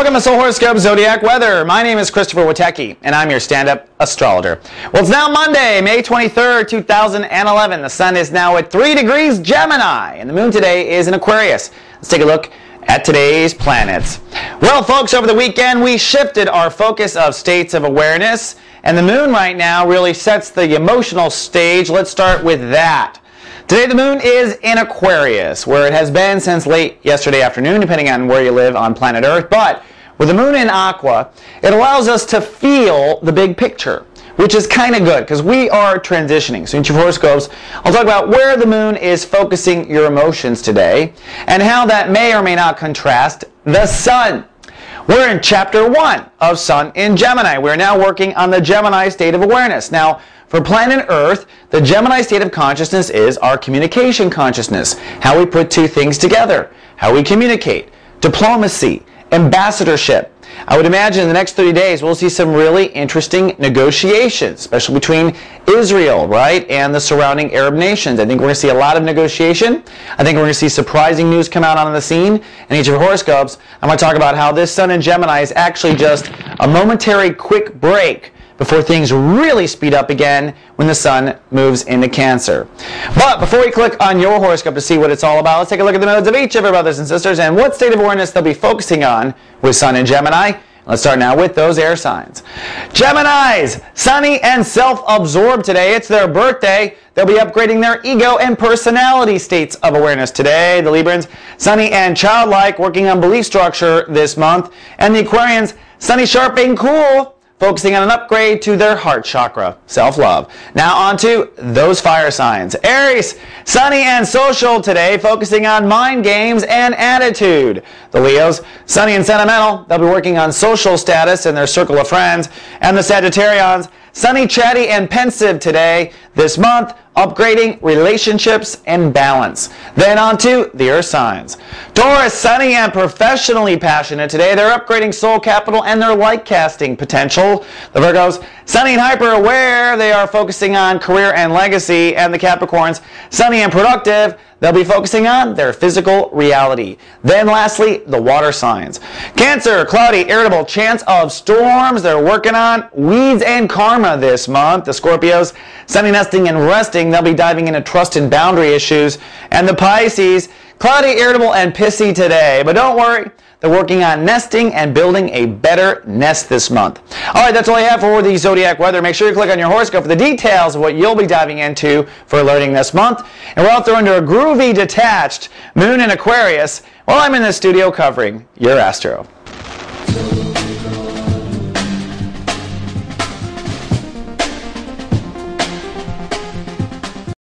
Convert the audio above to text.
Welcome to Soul Horoscope Zodiac Weather. My name is Christopher Witecki, and I'm your stand-up astrologer. Well, it's now Monday, May 23rd, 2011. The sun is now at 3 degrees Gemini, and the moon today is in Aquarius. Let's take a look at today's planets. Well, folks, over the weekend, we shifted our focus of states of awareness, and the moon right now really sets the emotional stage. Let's start with that. Today the moon is in Aquarius, where it has been since late yesterday afternoon, depending on where you live on planet Earth. But with the moon in Aqua, it allows us to feel the big picture, which is kind of good because we are transitioning. So in your horoscopes, I'll talk about where the moon is focusing your emotions today and how that may or may not contrast the sun. We're in chapter one of Sun in Gemini. We're now working on the Gemini state of awareness. Now, for planet Earth, the Gemini state of consciousness is our communication consciousness, how we put two things together, how we communicate, diplomacy, ambassadorship. I would imagine in the next 30 days we'll see some really interesting negotiations, especially between Israel, right, and the surrounding Arab nations. I think we're going to see a lot of negotiation. I think we're going to see surprising news come out on the scene in each of our horoscopes. I'm going to talk about how this Sun in Gemini is actually just a momentary quick break before things really speed up again when the sun moves into Cancer. But before we click on your horoscope to see what it's all about, let's take a look at the nodes of each of our brothers and sisters and what state of awareness they'll be focusing on with Sun in Gemini. Let's start now with those air signs. Geminis, sunny and self-absorbed today. It's their birthday. They'll be upgrading their ego and personality states of awareness today. The Librans, sunny and childlike, working on belief structure this month. And the Aquarians, sunny, sharp, and cool focusing on an upgrade to their heart chakra, self-love. Now on to those fire signs. Aries, sunny and social today, focusing on mind games and attitude. The Leos, sunny and sentimental, they'll be working on social status in their circle of friends. And the Sagittarians, sunny, chatty, and pensive today, this month, upgrading relationships and balance. Then on to the earth signs. Taurus, sunny and professionally passionate today. They're upgrading soul capital and their light casting potential. The Virgos, sunny and hyper aware. They are focusing on career and legacy. And the Capricorns, sunny and productive. They'll be focusing on their physical reality. Then lastly, the water signs. Cancer, cloudy, irritable, chance of storms. They're working on weeds and karma this month. The Scorpios, sunny nesting and resting. They'll be diving into trust and boundary issues. And the Pisces, cloudy, irritable, and pissy today. But don't worry. They're working on nesting and building a better nest this month. All right, that's all I have for the zodiac weather. Make sure you click on your horoscope for the details of what you'll be diving into for learning this month. And we're out there under a groovy, detached moon in Aquarius while I'm in the studio covering your astro.